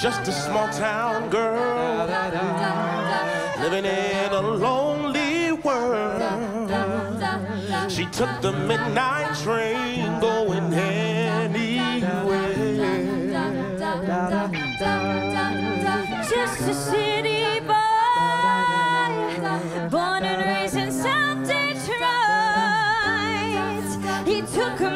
Just a small town girl living in a lonely world. She took the midnight train going anywhere. Just a city boy, born and raised in South Detroit. He took a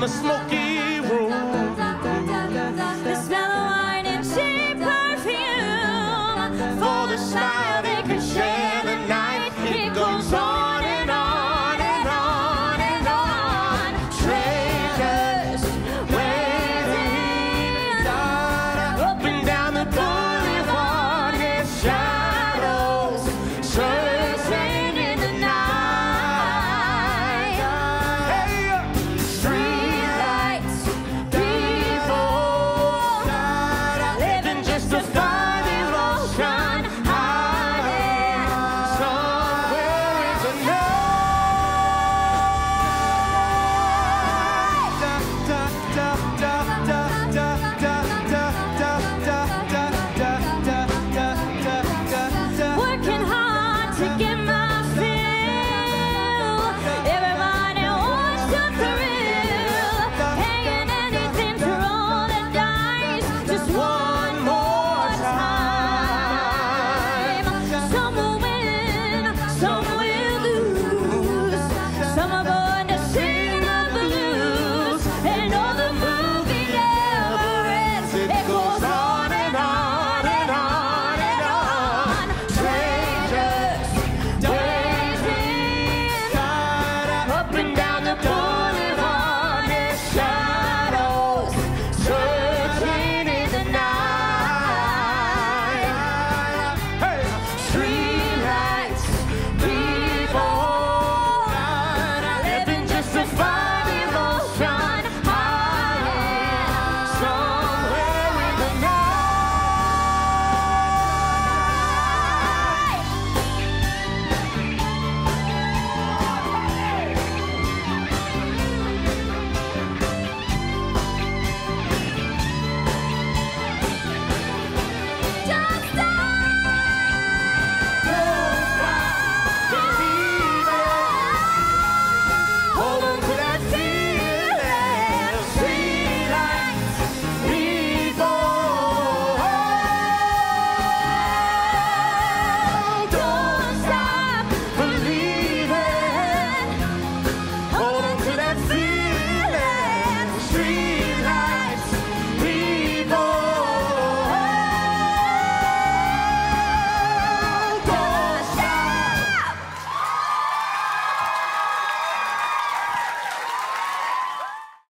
I'm a smoky.